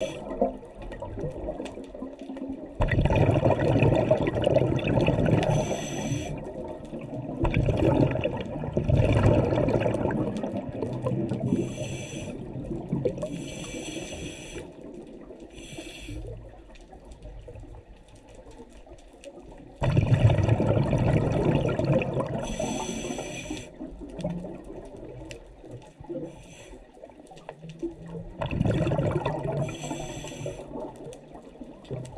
you